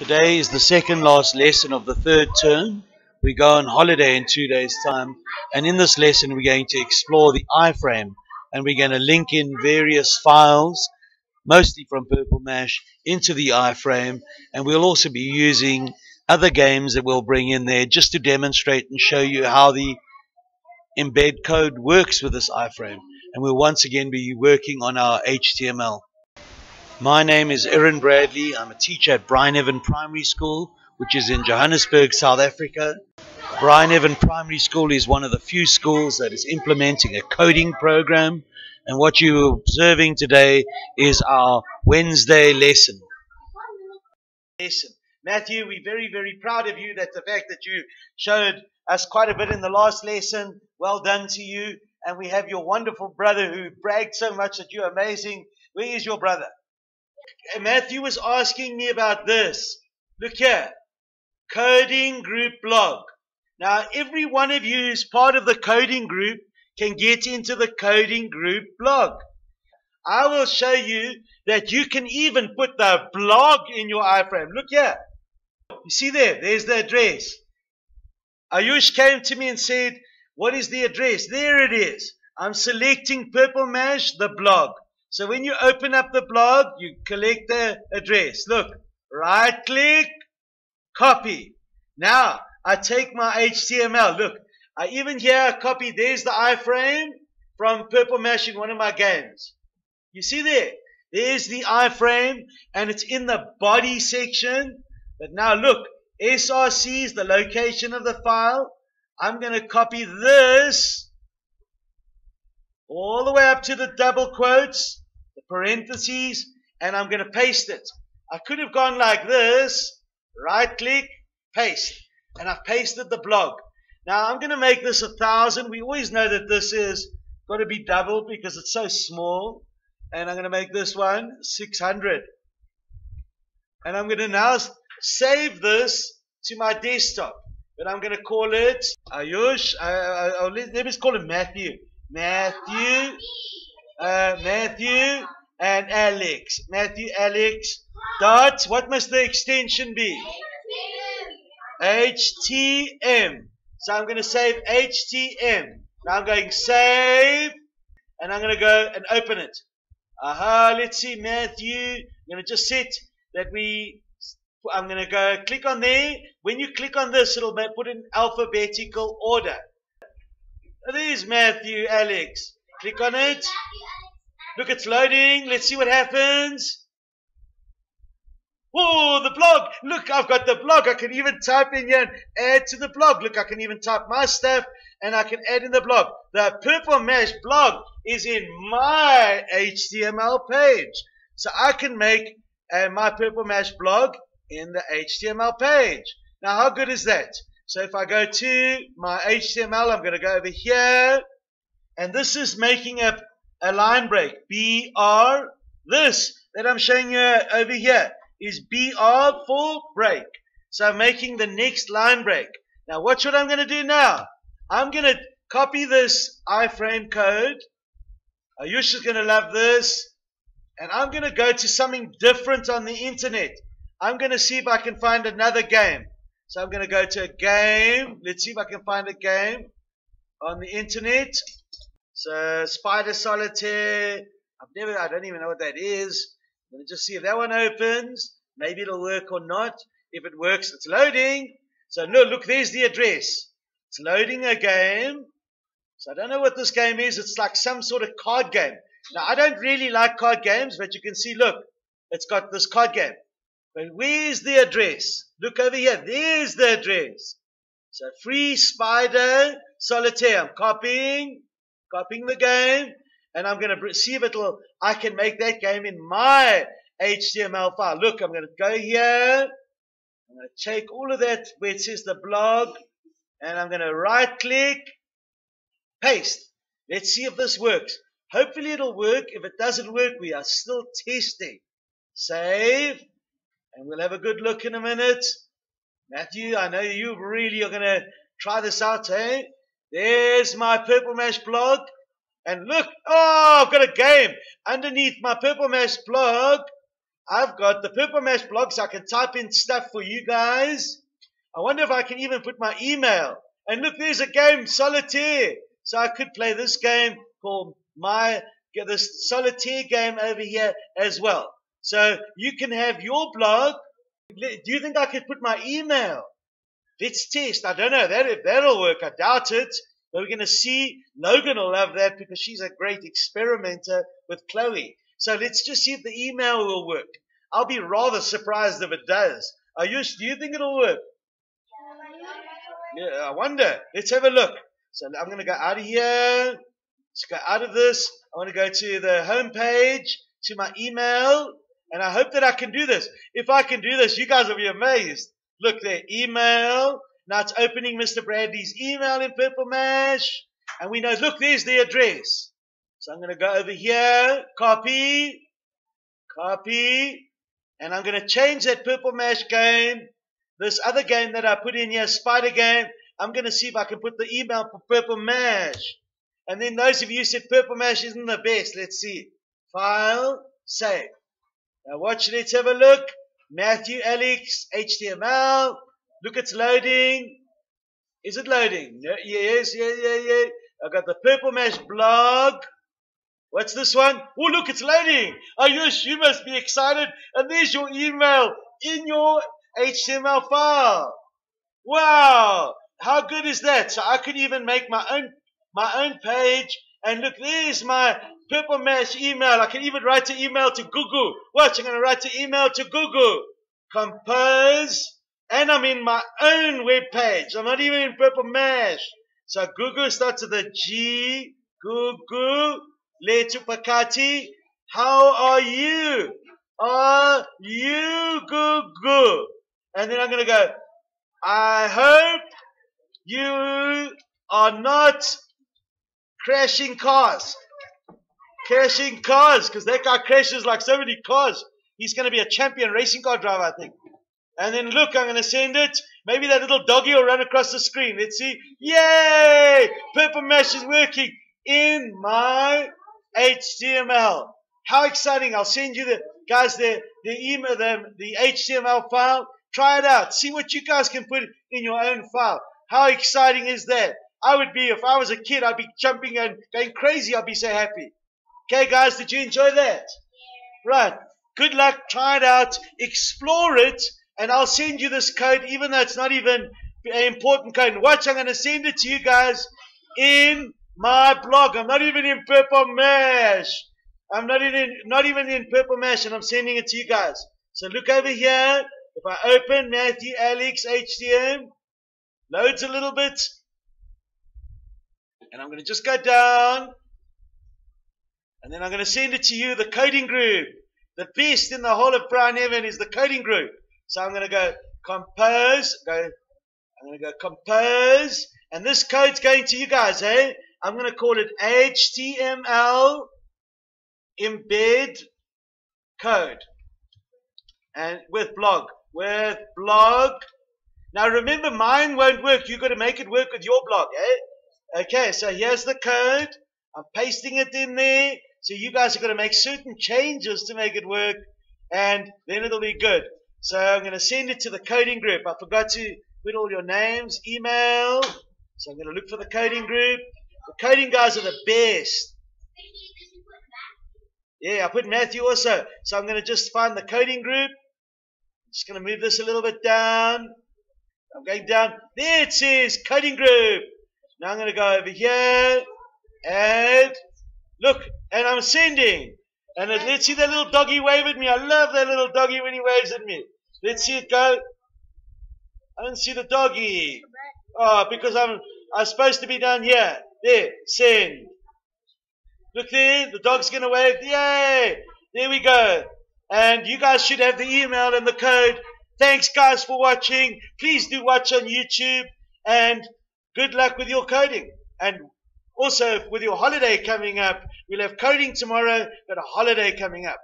Today is the second last lesson of the third term. We go on holiday in two days' time, and in this lesson, we're going to explore the iframe and we're going to link in various files, mostly from Purple Mash, into the iframe, and we'll also be using other games that we'll bring in there just to demonstrate and show you how the embed code works with this iframe. And we'll once again be working on our HTML. My name is Erin Bradley. I'm a teacher at Bryneven Primary School, which is in Johannesburg, South Africa. Bryneven Primary School is one of the few schools that is implementing a coding program. And what you're observing today is our Wednesday lesson. Lesson. Matthew, we're very, very proud of you that the fact that you showed us quite a bit in the last lesson. Well done to you. And we have your wonderful brother who bragged so much that you're amazing. Where is your brother? Matthew was asking me about this. Look here. Coding group blog. Now, every one of you who's part of the coding group can get into the coding group blog. I will show you that you can even put the blog in your iframe. Look here. You see there? There's the address. Ayush came to me and said, what is the address? There it is. I'm selecting Purple Mash, the blog. So when you open up the blog, you collect the address. Look, right click, copy. Now, I take my HTML. Look, I even here copy. There's the iframe from Purple Mash in one of my games. You see there? There's the iframe and it's in the body section. But now look, SRC is the location of the file. I'm going to copy this all the way up to the double quotes parentheses, and I'm going to paste it. I could have gone like this, right click, paste, and I've pasted the blog. Now I'm going to make this a thousand. We always know that this is got to be doubled because it's so small. And I'm going to make this one 600. And I'm going to now save this to my desktop. But I'm going to call it Ayush. Uh, uh, let, let me call it Matthew. Matthew. Uh, Matthew and Alex. Matthew, Alex, dot, what must the extension be? HTM. So I'm going to save HTM. Now I'm going save, and I'm going to go and open it. Aha, let's see, Matthew. I'm going to just set that we, I'm going to go click on there. When you click on this, it'll put in alphabetical order. There's Matthew, Alex. Click on it. Look, it's loading. Let's see what happens. Oh, the blog. Look, I've got the blog. I can even type in here and add to the blog. Look, I can even type my stuff and I can add in the blog. The Purple Mash blog is in my HTML page. So I can make uh, my Purple Mash blog in the HTML page. Now, how good is that? So if I go to my HTML, I'm going to go over here. And this is making a a line break. BR, this that I'm showing you over here is BR for break. So I'm making the next line break. Now watch what I'm going to do now. I'm going to copy this iframe code. Ayush is going to love this. And I'm going to go to something different on the internet. I'm going to see if I can find another game. So I'm going to go to a game. Let's see if I can find a game on the internet. So Spider Solitaire, I've never, I don't even know what that is. I'm going to just see if that one opens. Maybe it'll work or not. If it works, it's loading. So no, look, there's the address. It's loading a game. So I don't know what this game is. It's like some sort of card game. Now I don't really like card games, but you can see, look, it's got this card game. But where's the address? Look over here. There's the address. So free spider solitaire. I'm copying copying the game, and I'm going to see if it'll, I can make that game in my HTML file. Look, I'm going to go here. I'm going to take all of that where it says the blog, and I'm going to right click, paste. Let's see if this works. Hopefully it'll work. If it doesn't work, we are still testing. Save, and we'll have a good look in a minute. Matthew, I know you really are going to try this out, eh? There's my Purple Mash blog. And look, oh, I've got a game. Underneath my Purple Mash blog, I've got the Purple Mash blog so I can type in stuff for you guys. I wonder if I can even put my email. And look, there's a game, Solitaire. So I could play this game called my, get this Solitaire game over here as well. So you can have your blog. Do you think I could put my email? Let's test. I don't know that if that'll work. I doubt it. But we're going to see. Logan will love that because she's a great experimenter with Chloe. So let's just see if the email will work. I'll be rather surprised if it does. You, do you think it'll work? Yeah, I wonder. Let's have a look. So I'm going to go out of here. Let's go out of this. I want to go to the home page, to my email, and I hope that I can do this. If I can do this, you guys will be amazed. Look there, email. Now it's opening Mr. Bradley's email in Purple Mash. And we know, look, there's the address. So I'm going to go over here, copy, copy, and I'm going to change that Purple Mash game. This other game that I put in here, Spider Game, I'm going to see if I can put the email for Purple Mash. And then those of you said Purple Mash isn't the best. Let's see. File, save. Now watch, let's have a look. Matthew Alex, HTML. Look, it's loading. Is it loading? No, yes, yeah, yeah, yeah. I've got the Purple Mash blog. What's this one? Oh, look, it's loading. Oh, yes, you must be excited. And there's your email in your HTML file. Wow. How good is that? So I could even make my own, my own page. And look, there's my Purple Mash email. I can even write an email to Google. Watch, I'm going to write an email to Google. Compose. And I'm in my own web page. I'm not even in Purple Mash. So Google starts with a G. Google. Letupakati. How are you? Are you Google? And then I'm going to go, I hope you are not crashing cars crashing cars because that guy crashes like so many cars. He's going to be a champion racing car driver, I think. And then look, I'm going to send it. Maybe that little doggy will run across the screen. Let's see. Yay! Purple Mash is working in my HTML. How exciting. I'll send you the, guys, the, the email, the, the HTML file. Try it out. See what you guys can put in your own file. How exciting is that? I would be, if I was a kid, I'd be jumping and going crazy. I'd be so happy. Okay, guys, did you enjoy that? Right. Good luck. Try it out. Explore it. And I'll send you this code, even though it's not even an important code. Watch, I'm going to send it to you guys in my blog. I'm not even in Purple Mash. I'm not even, not even in Purple Mash, and I'm sending it to you guys. So look over here. If I open Matthew Alex HTM, loads a little bit. And I'm going to just go down. And then I'm going to send it to you, the coding group. The best in the whole of Bryneven is the coding group. So I'm going to go compose, go, I'm going to go compose, and this code's going to you guys, eh? I'm going to call it HTML embed code. And with blog, with blog. Now remember, mine won't work. You've got to make it work with your blog, eh? Okay, so here's the code. I'm pasting it in there. So you guys are going to make certain changes to make it work, and then it'll be good. So I'm going to send it to the coding group. I forgot to put all your names, email. So I'm going to look for the coding group. The coding guys are the best. Yeah, I put Matthew also. So I'm going to just find the coding group. Just going to move this a little bit down. I'm going down. There it says coding group. Now I'm going to go over here. Add. Look, and I'm sending. And let's see that little doggy wave at me. I love that little doggy when he waves at me. Let's see it go. I don't see the doggy. Oh, because I'm I'm supposed to be down here. There, send. Look there, the dog's gonna wave. Yay! There we go. And you guys should have the email and the code. Thanks guys for watching. Please do watch on YouTube and good luck with your coding. And also, with your holiday coming up, we'll have coding tomorrow, but a holiday coming up.